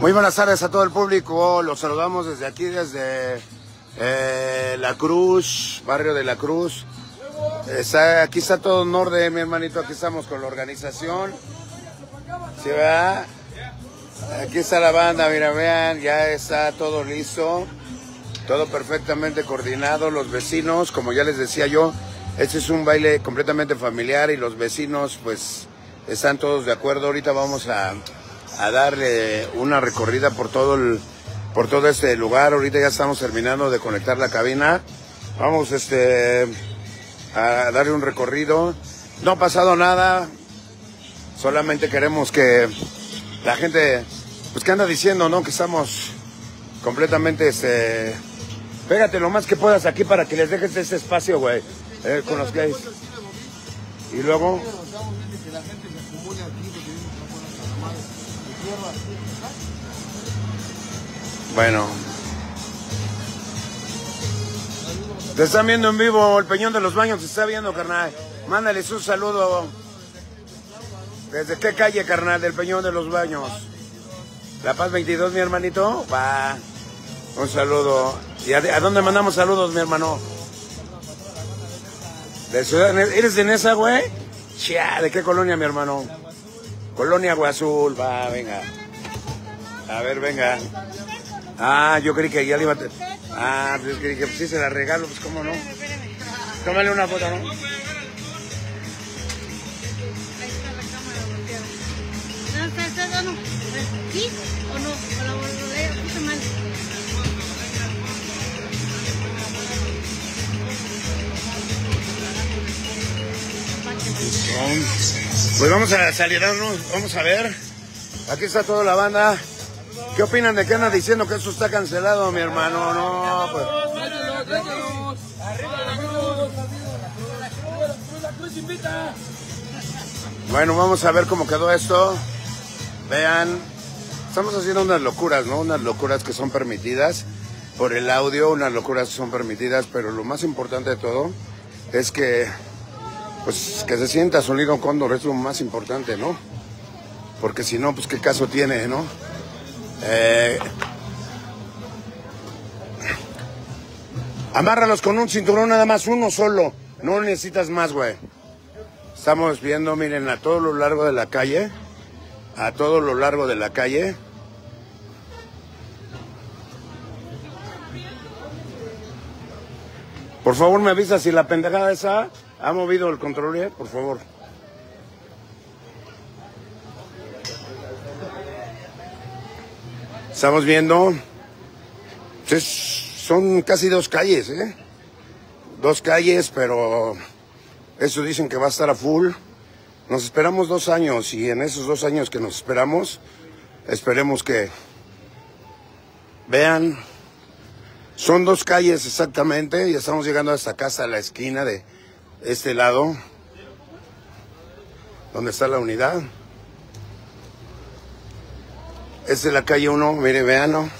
Muy buenas tardes a todo el público. Los saludamos desde aquí, desde eh, La Cruz, barrio de La Cruz. Está, aquí está todo en orden, mi hermanito. Aquí estamos con la organización. ¿Sí, verdad? Aquí está la banda, mira, vean, ya está todo listo. Todo perfectamente coordinado. Los vecinos, como ya les decía yo, este es un baile completamente familiar y los vecinos, pues, están todos de acuerdo. Ahorita vamos a, a darle una recorrida por todo el, por todo este lugar. Ahorita ya estamos terminando de conectar la cabina. Vamos, este, a darle un recorrido. No ha pasado nada. Solamente queremos que la gente, pues que anda diciendo, ¿no? Que estamos completamente, este, pégate lo más que puedas aquí para que les dejes este espacio, güey, eh, con los gays. Y luego, bueno. Te están viendo en vivo, el Peñón de los Baños te está viendo, carnal. Mándales un saludo. ¿Desde qué calle, carnal, del Peñón de los Baños? La Paz 22, mi hermanito. Va. Un saludo. ¿Y a, dónde mandamos saludos, mi hermano? ¿De Ciudad ¿Eres de Nesa, güey? Chia, ¿de qué colonia, mi hermano? Colonia Agua-Azul. Va, venga. A ver, venga. Ah, yo creí que ya le iba a... Ah, pues creí que pues, sí se la regalo, pues cómo no. Tómale una foto, ¿no? ¿Sí o no? O la voltea, puse mal. Pues vamos a salirnos, vamos a ver. Aquí está toda la banda. ¿Qué opinan de que anda diciendo que eso está cancelado, mi hermano? No, pues. Bueno, vamos a ver cómo quedó esto. Vean, estamos haciendo unas locuras, ¿no? Unas locuras que son permitidas por el audio, unas locuras que son permitidas, pero lo más importante de todo es que pues que se sienta sonido cóndor es lo más importante, ¿no? Porque si no, pues qué caso tiene, ¿no? Eh, amárralos con un cinturón nada más, uno solo. No necesitas más, güey. Estamos viendo, miren, a todo lo largo de la calle. A todo lo largo de la calle. Por favor, me avisa si la pendejada esa ha movido el control, por favor. Estamos viendo. son casi dos calles, ¿eh? Dos calles, pero eso dicen que va a estar a full. Nos esperamos dos años y en esos dos años que nos esperamos, esperemos que vean. Son dos calles exactamente y estamos llegando hasta casa, a la esquina de este lado, donde está la unidad. Esta es la calle 1, mire, vean.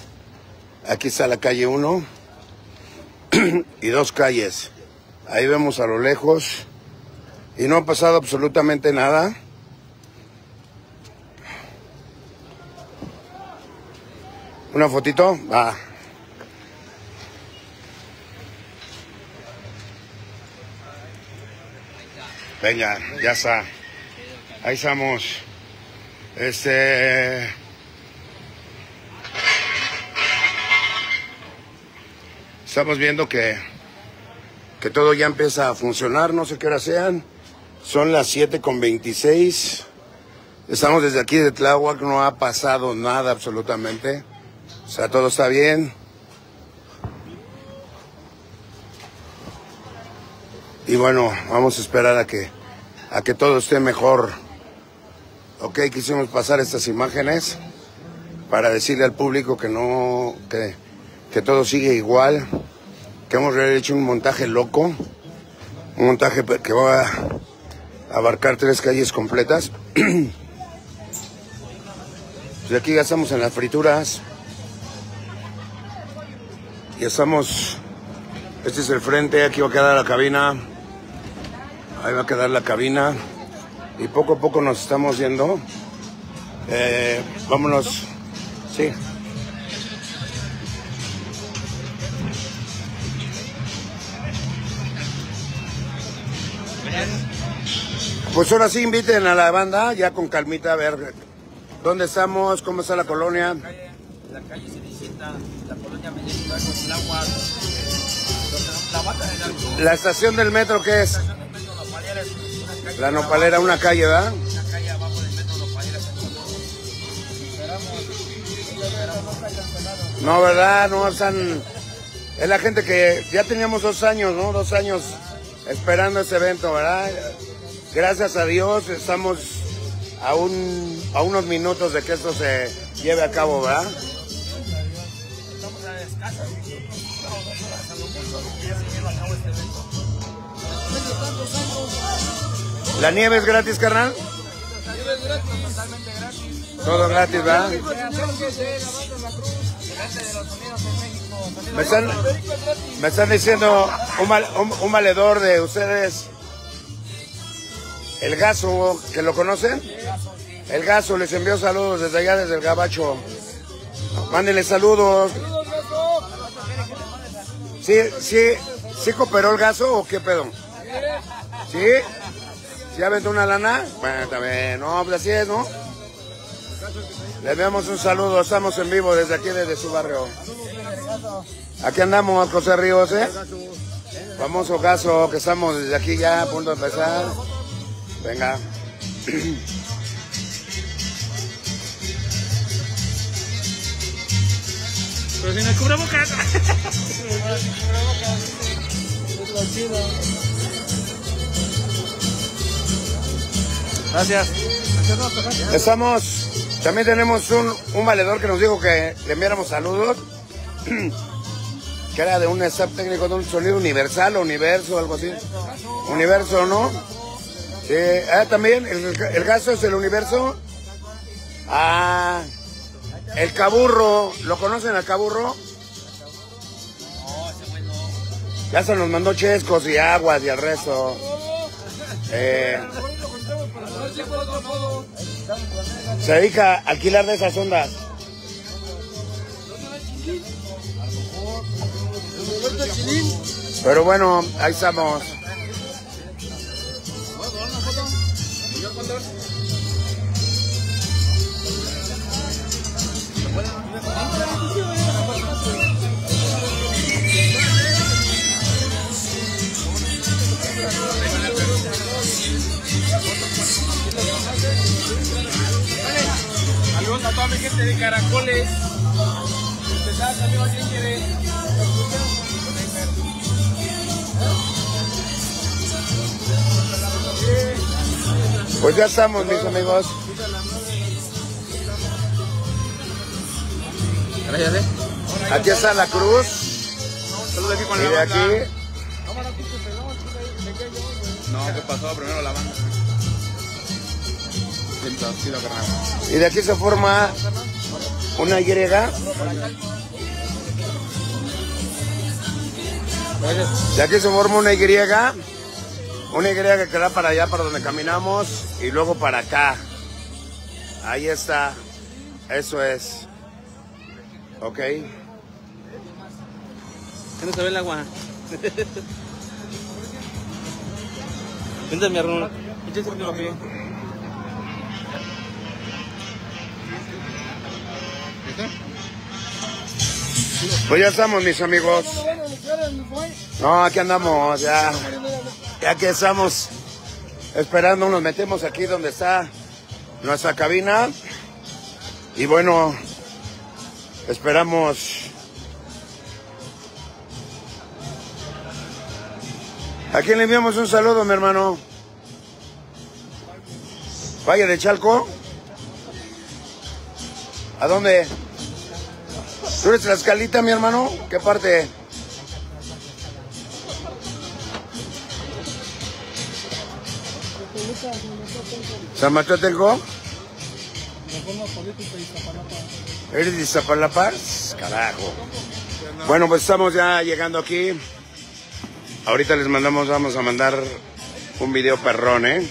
Aquí está la calle 1 y dos calles. Ahí vemos a lo lejos y no ha pasado absolutamente nada. ¿Una fotito? Va. Venga, ya está. Ahí estamos. Este. Estamos viendo que, que todo ya empieza a funcionar, no sé qué hora sean. Son las 7 con 26. Estamos desde aquí de Tláhuac, no ha pasado nada absolutamente. O sea, todo está bien. Y bueno, vamos a esperar a que, a que todo esté mejor. Ok, quisimos pasar estas imágenes para decirle al público que no, que, que todo sigue igual, que hemos hecho un montaje loco, un montaje que va a abarcar tres calles completas. Pues aquí ya estamos en las frituras. Ya estamos. Este es el frente, aquí va a quedar la cabina. Ahí va a quedar la cabina. Y poco a poco nos estamos yendo. Eh, vámonos. Sí. Pues ahora sí inviten a la banda, ya con calmita, a ver dónde estamos, cómo está la colonia. La calle Cenicienta, la colonia Medellín, con agua, la banda de la La estación del metro, ¿qué es? La Nopalera, una calle, ¿verdad? una calle abajo del metro Nopalera. No, ¿verdad? No, están... Es la gente que ya teníamos dos años, ¿no? Dos años esperando este evento, ¿verdad? Gracias a Dios estamos a, un, a unos minutos de que esto se lleve a cabo, ¿verdad? Estamos a escasas, ¿La nieve es gratis, carnal? Totalmente gratis. Todo gratis, ¿verdad? La Cruz, delante de los sonidos en México. Sonidos Me están, me están diciendo un, valedor de ustedes, el Gaso, que lo conocen. El Gaso les envió saludos desde allá, desde el Gabacho. Mándenle saludos. ¿Sí, sí, sí cooperó el Gaso o qué pedo? ¿Sí? ¿Sí aventó una lana? Bueno, también, no, pues así es, ¿no? Le enviamos un saludo, estamos en vivo desde aquí, desde su barrio. Aquí andamos, José Ríos, ¿eh? Famoso caso que estamos desde aquí ya a punto de empezar. Venga. Pero sin el cubrebocas. Gracias. Estamos, también tenemos un, un valedor que nos dijo que le enviáramos saludos. Que era de un staff técnico de un sonido universal o universo, algo así. Universo, ¿no? Sí, ah, también, el, el es el universo. Ah, el caburro, ¿lo conocen al caburro? Ya se nos mandó chescos y aguas y el resto. Eh, se dedica a alquilar de esas ondas. Pero bueno, ahí estamos. De Caracoles. Empezar también a quien quiere. Pues ya estamos, mis amigos. Gracias, eh. Aquí está la cruz. Saludos aquí con Y la de aquí, No, ¿qué pasó? Primero la banda. Y de aquí se forma una Y. De aquí se forma una Y. Una Y que da para allá, para donde caminamos, y luego para acá. Ahí está. Eso es. Ok. ¿Qué no se ve el agua? Vente, mi Pues ya estamos, mis amigos. No, aquí andamos, ya. Ya que estamos esperando, nos metemos aquí donde está nuestra cabina. Y bueno, esperamos. ¿A quién le enviamos un saludo, mi hermano? Valle de Chalco. ¿A dónde? ¿Tú eres Tlaxcalita, mi hermano? ¿Qué parte? ¿San Mateo? ¿Eres de Iztapalapa? Carajo. Bueno, pues estamos ya llegando aquí. Ahorita les mandamos, vamos a mandar un video perrón, ¿eh?